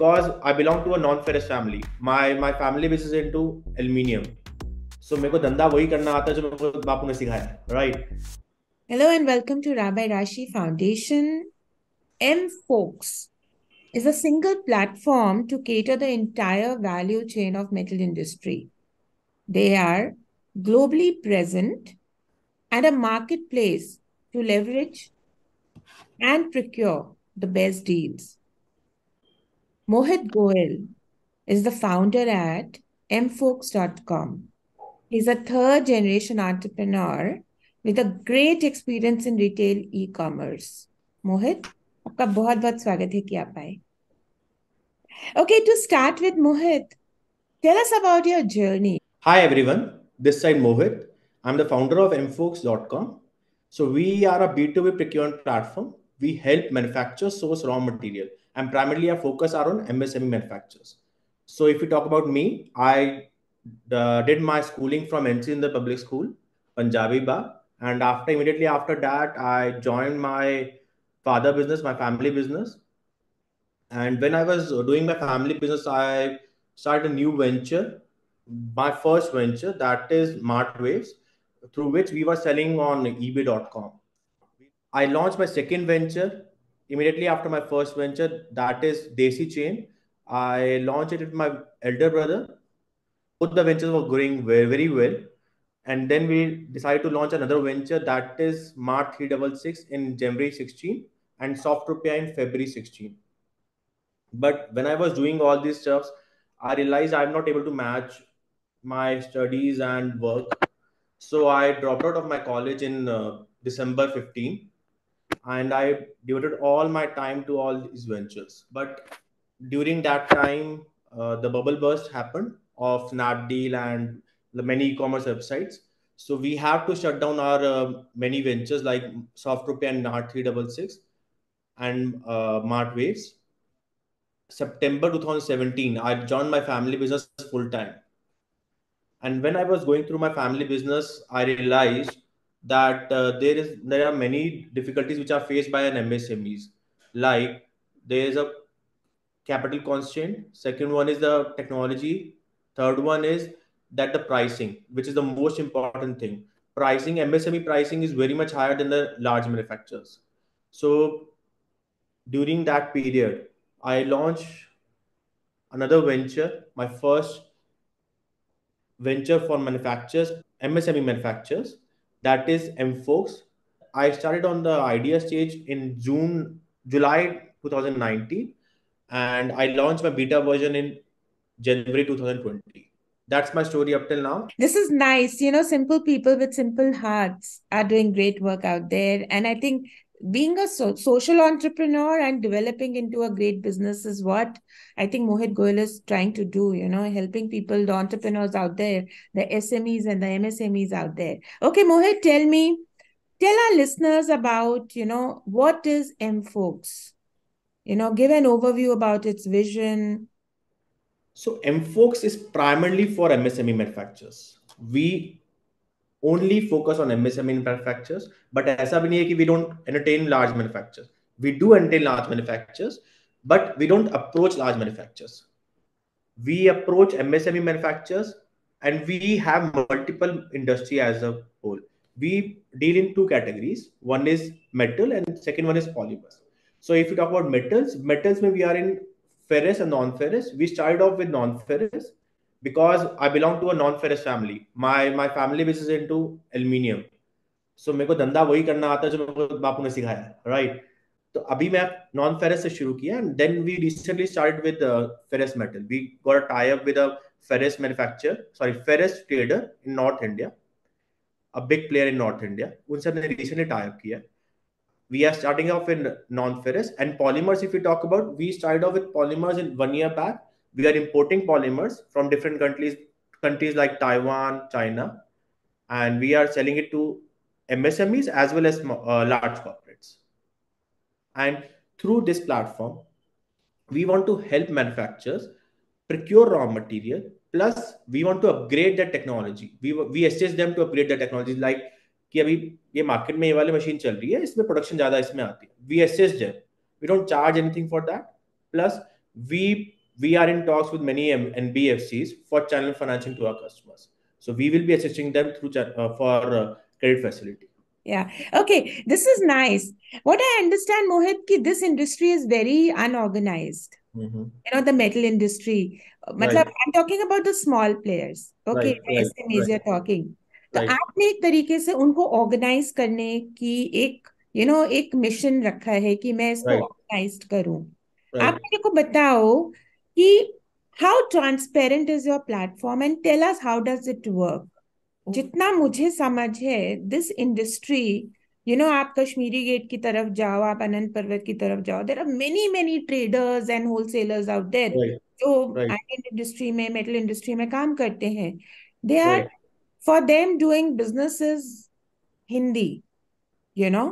because I belong to a non-ferrous family. My my family business is into aluminium. So मेरे को धंधा वही करना आता है जो मेरे को बापू ने सिखाया, right? Hello and welcome to Rabbi Rashi Foundation. M Folks is a single platform to cater the entire value chain of metal industry. They are globally present and a marketplace to leverage and procure the best deals. Mohit Goel is the founder at mfolks.com. He's a third generation entrepreneur with a great experience in retail e-commerce. Mohit, आपका बहुत बहुत स्वागत है कि आप आए Okay, to start with Mohit, tell us about your journey. Hi everyone, this side Mohit. I'm the founder of mfolks.com. So we are a B2B procurement platform. We help manufacturers source raw material and primarily our focus are on MSME manufacturers. So if you talk about me, I uh, did my schooling from NC in the public school, Punjabi Ba. And after immediately after that, I joined my father business, my family business. And when I was doing my family business, I started a new venture, my first venture, that is Mart Waves, through which we were selling on eBay.com. I launched my second venture immediately after my first venture, that is Desi Chain. I launched it with my elder brother. Both the ventures were going very, very well. And then we decided to launch another venture that is Mart 366 in January 16 and Softopia in February 16 but when i was doing all these stuffs i realized i'm not able to match my studies and work so i dropped out of my college in uh, december 15 and i devoted all my time to all these ventures. But during that time uh, the bubble burst happened of snapdeal and the many e-commerce websites. So we have to shut down our uh, many ventures like softopia and mart 366 and uh, mart waves. September 2017, I joined my family business full time. And when I was going through my family business, I realized that uh, there is there are many difficulties which are faced by an MSMEs. Like there is a capital constraint. Second one is the technology. Third one is that the pricing, which is the most important thing. Pricing, MSME pricing is very much higher than the large manufacturers. So during that period, I launched another venture, my first venture for manufacturers, MSME manufacturers, that is MFolks. I started on the idea stage in June, July 2019, and I launched my beta version in January 2020. That's my story up till now. This is nice. You know, simple people with simple hearts are doing great work out there. And I think being a so- social entrepreneur and developing into a great business is what I think Mohit Goel is trying to do, you know, helping people, the entrepreneurs out there, the SMEs and the MSMEs out there. Okay, Mohit, tell me, tell our listeners about, you know, what is MFolks? You know, give an overview about its vision. So MFolks is primarily for MSME manufacturers. We only focus on MSME manufacturers, but ऐसा भी नहीं है कि we don't entertain large manufacturers. We do entertain large manufacturers, but we don't approach large manufacturers. We approach MSME manufacturers, and we have multiple industry as a whole. We deal in two categories. One is metal, and second one is polymers. So if you talk about metals, metals maybe we are in ferrous and non-ferrous. We started off with non-ferrous because I belong to a non-ferrous family. My my family business is into aluminium. So मेरे को धंधा वही करना आता है जो मेरे को बापू ने सिखाया राइट तो अभी मैं नॉन फेरस से शुरू किया and then we recently start with ferrous metal we got a tie up with a ferrous manufacturer sorry ferrous trader in north India a big player in north India उनसे हमने recently tie up किया we are starting off in non-ferrous and polymers if we talk about we started off with polymers in one year back we are importing polymers from different countries countries like taiwan china and we are selling it to msmes as well as uh, large corporates and through this platform we want to help manufacturers procure raw material plus we want to upgrade the technology we we assist them to upgrade the technology like कि अभी ये market में ये वाली machine चल रही है इसमें प्रोडक्शन ज्यादा इसमें आती है we assist them we don't charge anything for that plus we we are in talks with many NBFCs for channel financing to our customers. So we will be assisting them through uh, for uh, credit facility. Yeah. Okay. This is nice. What I understand, Mohit, ki this industry is very unorganized. Mm-hmm. You know, the metal industry. Right. I'm talking about the small players. Okay. Right, SMEs right. you're talking. तो आपने एक तरीके से उनको organise करने की एक you know एक मिशन रखा है कि मैं इसको ऑर्गेनाइज करूं आप मेरे को बताओ कि how transparent is your platform and tell us how does it work जितना मुझे समझ है दिस इंडस्ट्री यू नो आप कश्मीरी गेट की तरफ़ जाओ आप अनंत पर्वत की तरफ़ जाओ there are many many traders and wholesalers out there जो आयरन इंडस्ट्री में मेटल इंडस्ट्री में काम करते हैं। They are for them doing business is Hindi you know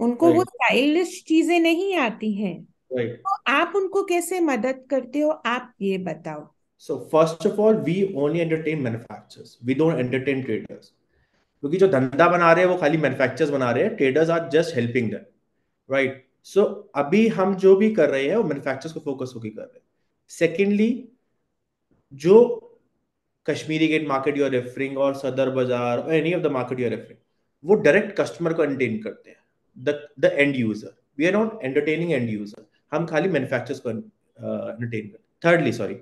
उनको right. वो स्टाइलिश चीज़ें नहीं आती हैं। Right. तो आप उनको कैसे मदद करते हो? आप ये बताओ। So first of all we only entertain manufacturers we don't entertain traders क्योंकि जो धंधा बना रहे हैं वो खाली मैन्युफैक्चरर्स बना रहे हैं। Traders are just helping them right so अभी हम जो भी कर रहे हैं वो मैन्युफैक्चरर्स को फोकस होकर कर रहे हैं। सेकेंडली जो Kashmiri gate market you are referring और सदर बाज़ार और any of the market you are referring वो डायरेक्ट कस्टमर को एंटरटेन करते हैं। The end user we are not entertaining end user हम खाली मैन्युफैक्चरर्स को एंटरटेन करते थर्डली सॉरी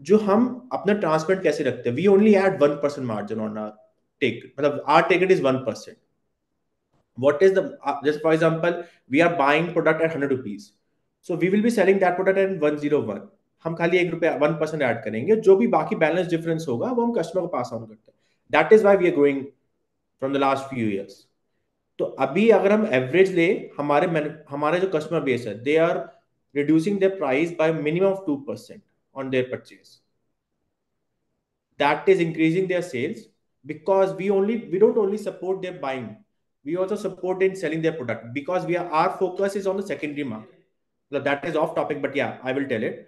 जो हम अपना ट्रांसपेरेंट कैसे रखते हैं we only add one percent margin on our tech मतलब our tech is one percent what is the uh, just for example we are buying product at 100 rupees so we will be selling that product at 101 हम खाली एक रुपया one percent add करेंगे जो भी बाकी balance difference होगा वो हम कस्टमर को पास ऑन करते हैं। That is why we are growing from the last few years तो अभी अगर हम एवरेज ले हमारे हमारे जो कस्टमर बेस है they are reducing their price by minimum of two percent on their purchase that is increasing their sales because we only we don't only support their buying we also support in selling their product because we are our focus is on the secondary market so that is off topic but yeah i will tell it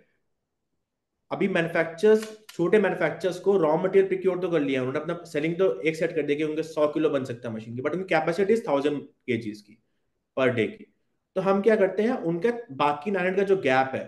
अभी manufacturers छोटे manufacturers को raw material procure तो कर लिया उन्होंने अपना selling तो एक सेट कर दिया कि उनके सौ किलो बन सकता है मशीन की बट उनकी कैपेसिटी थाउज़ेंड के की पर डे की। तो हम क्या करते हैं उनका बाकी नाइन का जो गैप है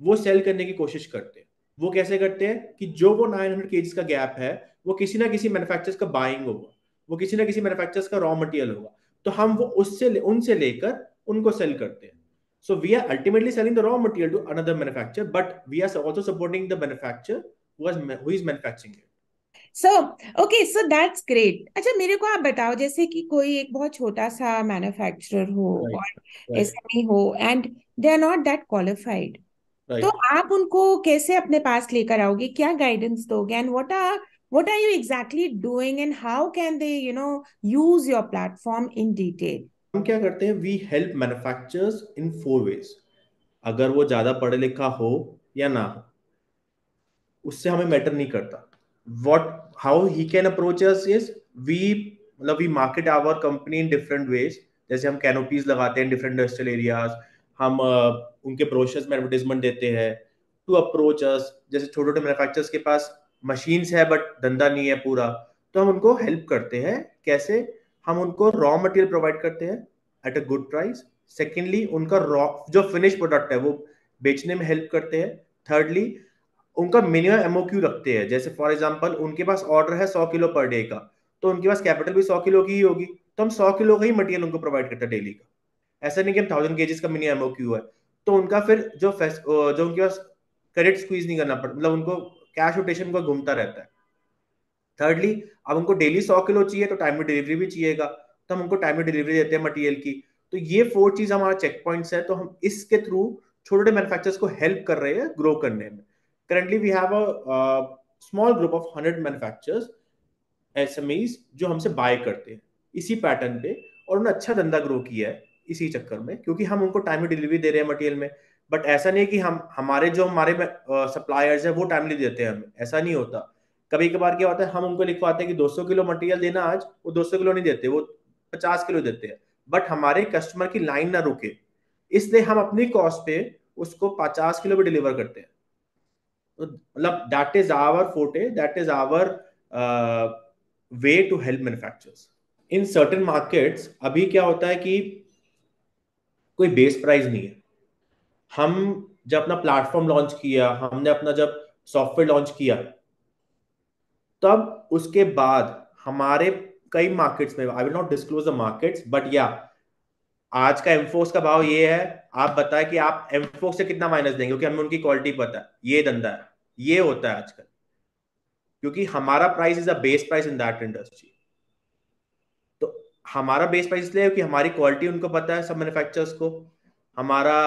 वो सेल करने की कोशिश करते हैं। वो कैसे करते हैं कि जो वो नाइन हंड्रेड के गैप है वो किसी ना किसी मैन्युफैक्चर का बाइंग होगा वो किसी ना किसी मैन्युफैक्चर का रॉ मटेरियल होगा। तो हम वो उससे उनसे लेकर उनको सेल करते हैं। So we are ultimately selling the raw material to another manufacturer, but we are also supporting the manufacturer who is who is manufacturing it. So okay, so that's great. अच्छा मेरे को आप बताओ जैसे कि कोई एक बहुत छोटा सा मैन्युफैक्चरर हो और एसएमई. हो and they are not that qualified तो आप उनको कैसे अपने पास लेकर आओगे? क्या गाइडेंस दोगे? And what are what are you exactly doing and how can they you know use your platform in detail? हम क्या करते हैं? We help manufacturers in four ways अगर वो ज़्यादा पढ़े लिखा हो या ना हो उससे हमें मैटर नहीं करता। What how he can approach is we मतलब we market our company in different ways जैसे हम कैनोपीज लगाते हैं डिफरेंट इंडस्ट्रियल एरियाज़ हम uh, उनके प्रोसेस में एडवर्टीजमेंट देते हैं टू अप्रोच अस जैसे छोटे छोटे मैन्युफैक्चरर्स के पास मशीन्स है बट धंधा नहीं है पूरा तो हम उनको हेल्प करते हैं कैसे? हम उनको रॉ मटेरियल प्रोवाइड करते हैं at a good price secondly उनका रॉ जो फिनिश प्रोडक्ट है वो बेचने में हेल्प करते हैं। थर्डली उनका मिनिमम एमओक्यू रखते हैं। जैसे फॉर एग्ज़ाम्पल उनके पास ऑर्डर है सौ किलो पर डे का तो उनके पास कैपिटल भी सौ किलो की ही होगी। तो हम सौ किलो का ही मटेरियल उनको प्रोवाइड करते हैं डेली का। ऐसा नहीं कि हम थाउज़ेंड केजीज का मिनिमम एमओक्यू है। तो उनका फिर जो जो उनके पास क्रेडिट स्क्वीज नहीं करना पड़ता मतलब उनको कैश रोटेशन का घूमता रहता है। थर्डली अब उनको डेली सौ किलो चाहिए तो टाइम डिलीवरी भी चाहिएगा। तो हम उनको टाइम डिलीवरी देते हैं मटेरियल की। तो ये फोर चीज़ हमारा चेक पॉइंट्स है। तो हम इसके थ्रू छोटे छोटे मैन्युफैक्चरर्स को हेल्प कर रहे हैं ग्रो करने में। Currently we have a small group of hundred manufacturers SMEs जो हमसे बाय करते हैं। इसी पैटर्न पे, और उन्होंने अच्छा धंधा ग्रो किया है, इसी चक्कर में, क्योंकि हम उनको टाइमली डिलीवरी दे रहे हैं मटेरियल में। बट ऐसा नहीं कि हम, हमारे जो हमारे सप्लायर्स है, वो टाइमली देते हैं हमें। ऐसा नहीं होता। कभी कभार क्या होता है, हम उनको लिखवाते हैं कि 200 किलो मटेरियल देना आज, वो 200 किलो नहीं देते, वो 50 किलो देते हैं। बट हमारे कस्टमर की लाइन ना रुके। इसलिए हम अपनी कॉस्ट पे उसको 50 किलो भी डिलीवर करते हैं। मतलब that is our forte that is our way to help manufacturers in certain markets अभी क्या होता है कि कोई बेस प्राइस नहीं है। हम जब अपना प्लेटफॉर्म लॉन्च किया, हमने अपना जब सॉफ्टवेयर लॉन्च किया, तब उसके बाद हमारे कई मार्केट्स में I will not disclose the markets but या आज का एमफोक्स का भाव ये है, आप बताएँ कि आप एमफोक्स से कितना माइनस देंगे, क्योंकि हमें उनकी क्वालिटी पता है, ये धंधा है, ये होता है आजकल। क्योंकि हमारा price is a base price in that industry तो हमारा बेस प्राइस इसलिए कि हमारी क्वालिटी उनको पता है, सब मैन्युफैक्चरर्स को। हमारा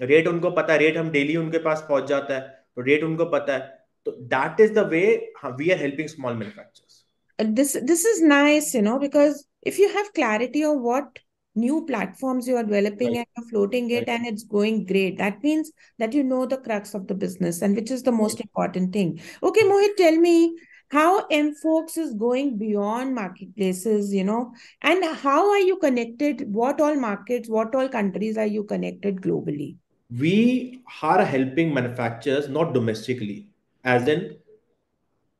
रेट उनको पता है रेट हम डेली उनके पास पहुँच जाता है तो रेट उनको पता है। तो that is the way we are helping small manufacturers this this is nice, you know, because if you have clarity of what new platforms you are developing right. and you're floating it right. and it's going great that means that you know the crux of the business and which is the most right. important thing okay mohit tell me how mfolks is going beyond marketplaces you know and how are you connected what all markets what all countries are you connected globally we are helping manufacturers not domestically as in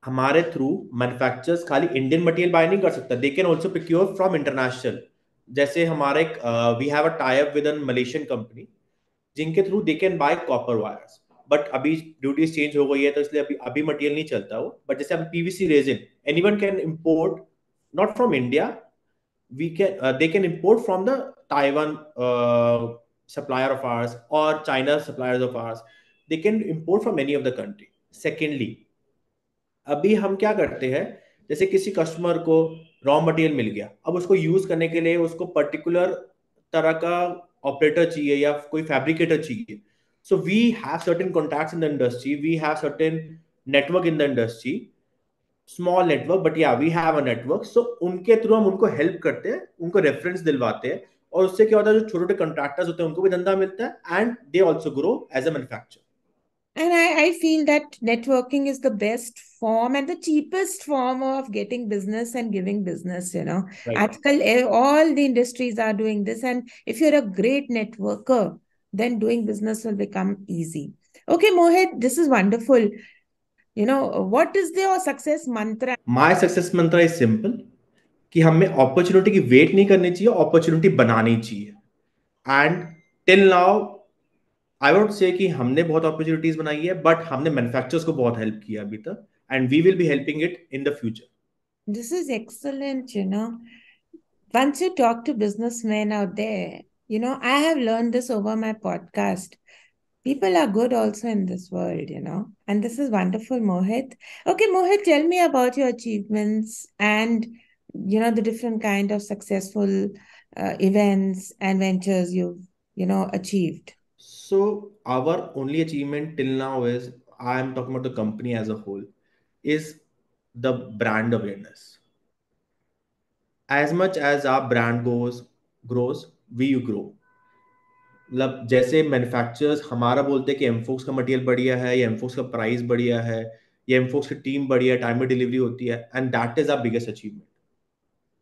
हमारे through manufacturers खाली Indian material by नहीं कर सकता they can also procure from international जैसे हमारे we have a tie up with an Malaysian company जिनके through they can buy copper wires but अभी duties change हो गई है तो इसलिए अभी अभी मटेरियल नहीं चलता वो. बट जैसे हम PVC resin anyone can import not from India uh, they can import from the taiwan uh, supplier of ours or china suppliers of ours. They can import from any of the country. Secondly अभी हम क्या करते हैं जैसे किसी customer को raw material मिल गया। अब उसको यूज़ करने के लिए उसको पर्टिकुलर तरह का ऑपरेटर चाहिए या कोई फैब्रिकेटर चाहिए। So we have certain contacts in the industry we have certain network in the industry small network but या we have a network so उनके थ्रू हम उनको हेल्प करते हैं, उनको रेफरेंस दिलवाते हैं, और उससे क्या होता है, जो छोटे छोटे कॉन्ट्रैक्टर्स होते हैं, उनको भी धंधा मिलता है and they also grow as a manufacture And I, I feel that networking is the best form and the cheapest form of getting business and giving business, you know. Right. Eh, all the industries are doing this. And if you're a great networker, then doing business will become easy. Okay, Mohit, this is wonderful. You know, what is your success mantra? My success mantra is simple कि हमें opportunity की wait नहीं करनी चाहिए opportunity बनानी चाहिए and till now I would say कि हमने बहुत अपॉर्चुनिटीज़ बनाई है बट हमने मैन्युफैक्चरर्स को बहुत हेल्प किया अभी तक and we will be helping it in the future this is excellent you know once you talk to businessmen out there you know i have learned this over my podcast people are good also in this world you know and this is wonderful mohit okay mohit tell me about your achievements and you know the different kind of successful uh, events and ventures you've you know achieved So our only achievement till now is I am talking about the company as a whole is the brand awareness. As much as our brand goes grows, we grow. मतलब जैसे manufacturers हमारा बोलते हैं कि एमफोक्स का material बढ़िया है या एमफोक्स का प्राइस बढ़िया है या एमफोक्स की टीम बढ़िया टाइम में डिलीवरी होती है and that is our biggest achievement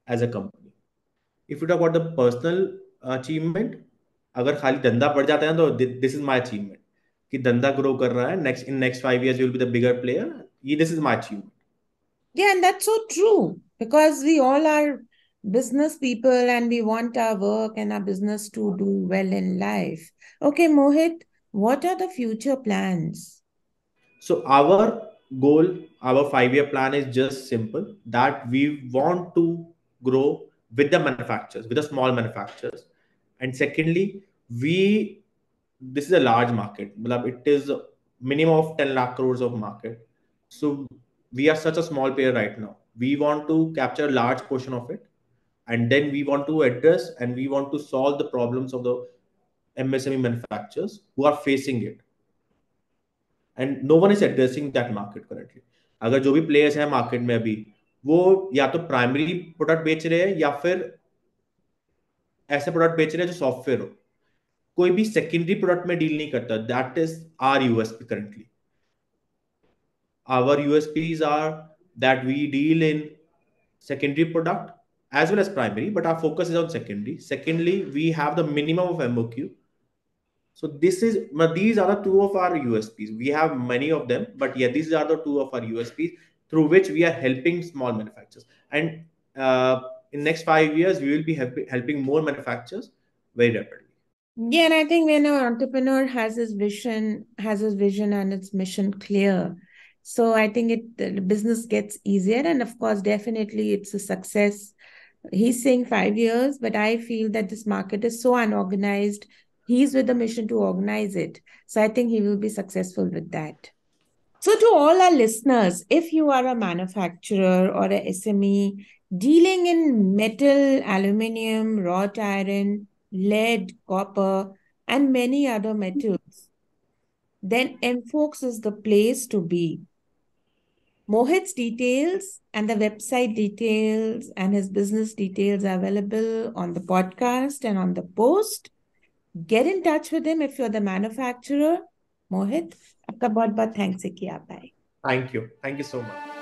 as a company if you talk about the personal achievement अगर खाली धंधा बढ़ जाता है तो दिस इज़ माय अचीवमेंट कि धंधा ग्रो कर रहा है next in next five years will be the bigger player ये this is my achievement yeah and that's so true because we all are business people and we want our work and our business to do well in life okay mohit what are the future plans so our goal our five year plan is just simple that we want to grow with the manufacturers with the small manufacturers and secondly we this is a large market it is minimum of 10 lakh crores of market so we are such a small player right now we want to capture a large portion of it and then we want to address and we want to solve the problems of the msme manufacturers who are facing it and no one is addressing that market currently अगर जो भी players हैं market में अभी वो या तो primary product बेच रहे हैं या फिर ऐसे प्रोडक्ट बेच रहे हैं जो सॉफ्टवेयर हो कोई भी सेकेंडरी प्रोडक्ट में डील नहीं करता that is our USP currently our USPs are that we deal in secondary product as well as primary, but our focus is on secondary. Secondly, we have the minimum of MOQ. So this is these are the two of our USPs. We have many of them, but yeah, these are the two of our USPs through which we are helping small manufacturers. And uh, in next five years, we will be help helping more manufacturers very rapidly. Yeah, and I think when an entrepreneur has his vision, has his vision and its mission clear, so I think it the business gets easier. And of course, definitely it's a success. He's saying five years, but I feel that this market is so unorganized. He's with the mission to organize it. So I think he will be successful with that. So, to all our listeners, if you are a manufacturer or a SME dealing in metal, aluminium, wrought iron, lead, copper, and many other metals, then MFolks is the place to be. Mohit's details and the website details and his business details are available on the podcast and on the post. Get in touch with him if you're the manufacturer. Mohit, आपका बहुत बहुत thanks है कि आप आए thank you thank you so much